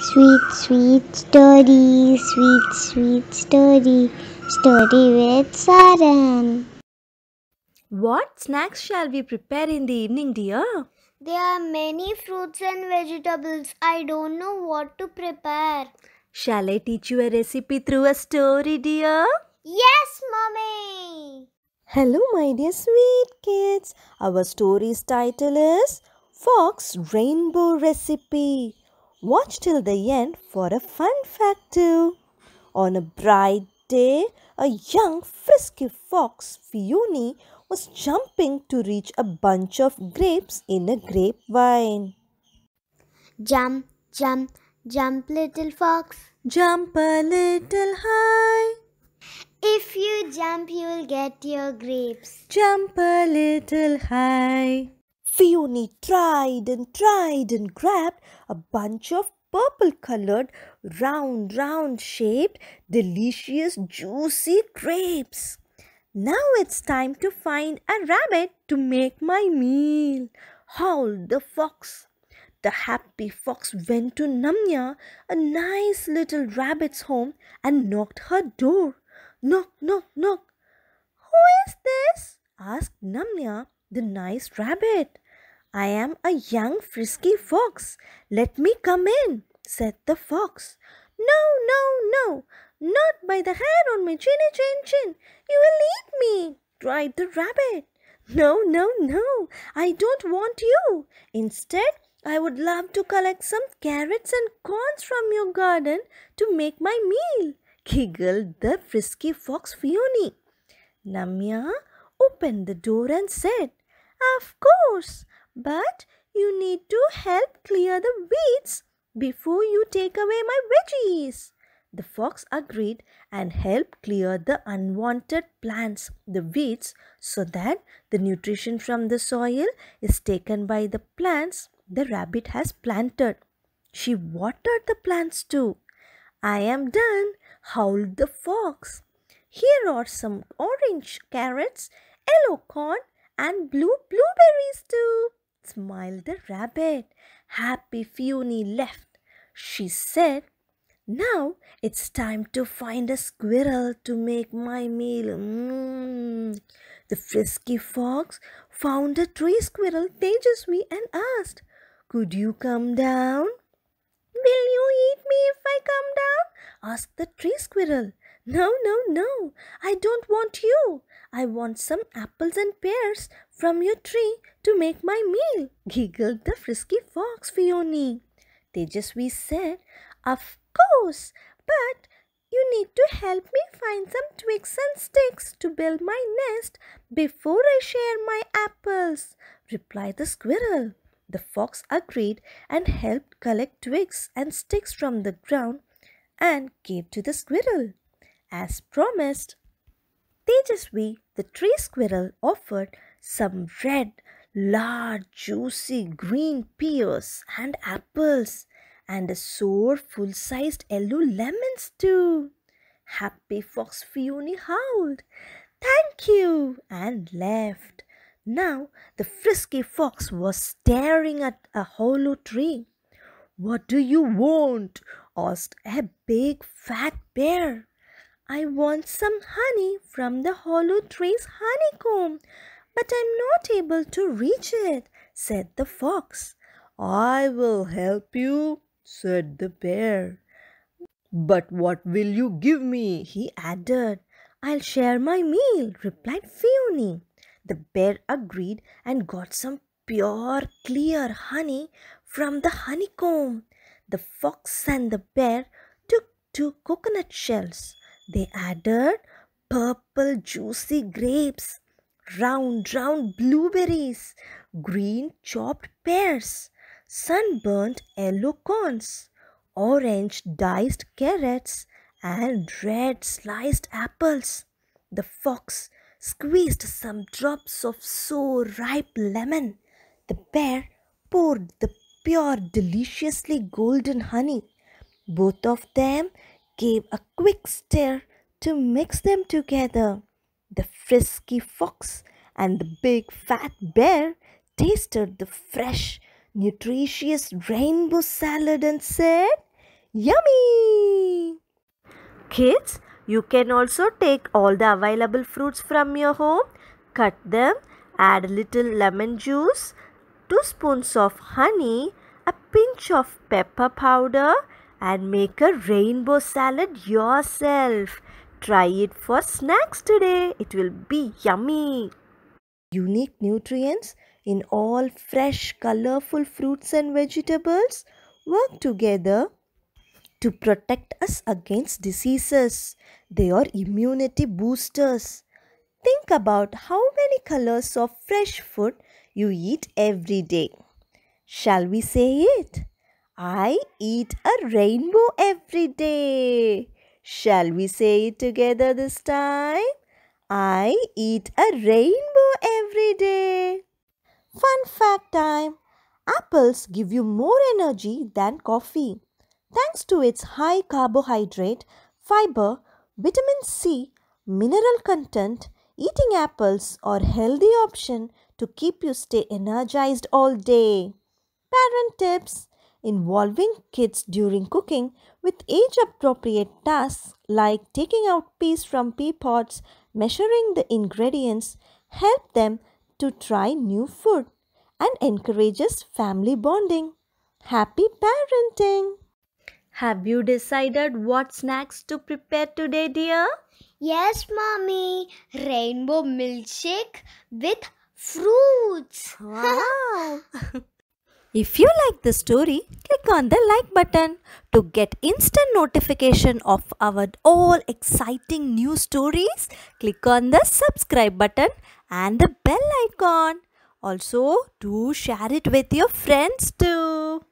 Sweet, sweet story, sweet, sweet story, story with Saran. What snacks shall we prepare in the evening, dear? There are many fruits and vegetables. I don't know what to prepare. Shall I teach you a recipe through a story, dear? Yes, mommy. Hello, my dear sweet kids. Our story's title is Fox Rainbow Recipe. Watch till the end for a fun fact too. On a bright day, a young frisky fox, Fiona, was jumping to reach a bunch of grapes in a grapevine. Jump, jump, jump, little fox. Jump a little high, If you jump, you'll get your grapes. jump a little high. Fiona tried and tried and grabbed a bunch of purple colored, round, round shaped, delicious, juicy grapes. Now it's time to find a rabbit to make my meal, howled the fox. The happy fox went to Namya, a nice little rabbit's home, and knocked her door. Knock, knock, knock. Who is this? asked Namya, the nice rabbit. I am a young frisky fox. Let me come in, said the fox. No, no, no, not by the hair on my chinny chin chin. You will eat me, cried the rabbit. No, no, no, I don't want you. Instead, I would love to collect some carrots and corns from your garden to make my meal, giggled the frisky fox Fiona. Namya opened the door and said, Of course, but you need to help clear the weeds before you take away my veggies. The fox agreed and helped clear the unwanted plants, the weeds, so that the nutrition from the soil is taken by the plants the rabbit has planted. She watered the plants too. I am done, howled the fox. Here are some orange carrots, yellow corn, and blue blueberries too, smiled the rabbit. Happy Fiona left. She said, Now it's time to find a squirrel to make my meal. Mm. The frisky fox found a tree squirrel Tejasvi and asked, Could you come down? Will you eat me if I come down? asked the tree squirrel. No, no, no, I don't want you. I want some apples and pears from your tree to make my meal, giggled the frisky fox Fiona. Tejasvi said, Of course, but you need to help me find some twigs and sticks to build my nest before I share my apples, replied the squirrel. The fox agreed and helped collect twigs and sticks from the ground and gave to the squirrel. As promised, Tejasvi, the tree squirrel, offered some red, large, juicy green pears and apples, and a sour, full sized yellow lemons too. Happy Fox Fiona howled, Thank you, and left. Now the frisky fox was staring at a hollow tree. What do you want? asked a big fat bear. I want some honey from the hollow tree's honeycomb, but I'm not able to reach it, said the fox. I will help you, said the bear. But what will you give me? he added. I'll share my meal, replied Fiona. The bear agreed and got some pure, clear honey from the honeycomb. The fox and the bear took two coconut shells. They added purple, juicy grapes, round, round blueberries, green chopped pears, sunburnt yellow corns, orange diced carrots, and red sliced apples. The fox squeezed some drops of so ripe lemon. The bear poured the pure, deliciously golden honey. Both of them gave a quick stir to mix them together. The frisky fox and the big fat bear tasted the fresh, nutritious rainbow salad and said, Yummy! Kids, you can also take all the available fruits from your home, cut them, add a little lemon juice, 2 spoons of honey, a pinch of pepper powder, and make a rainbow salad yourself. Try it for snacks today. It will be yummy. Unique nutrients in all fresh, colorful fruits and vegetables work together to protect us against diseases. They are immunity boosters. Think about how many colors of fresh food you eat every day. Shall we say it? I eat a rainbow every day. Shall we say it together this time? I eat a rainbow every day. Fun fact time Apples give you more energy than coffee. Thanks to its high carbohydrate, fiber, vitamin C, mineral content, eating apples are a healthy option to keep you stay energized all day. Parent tips involving kids during cooking with age appropriate tasks like taking out peas from pea pods, measuring the ingredients help them to try new food and encourages family bonding. Happy parenting! Have you decided what snacks to prepare today, dear? Yes, mommy. Rainbow milkshake with fruits. Wow! if you like the story, click on the like button to get instant notification of our all exciting new stories. Click on the subscribe button and the bell icon. Also, do share it with your friends too.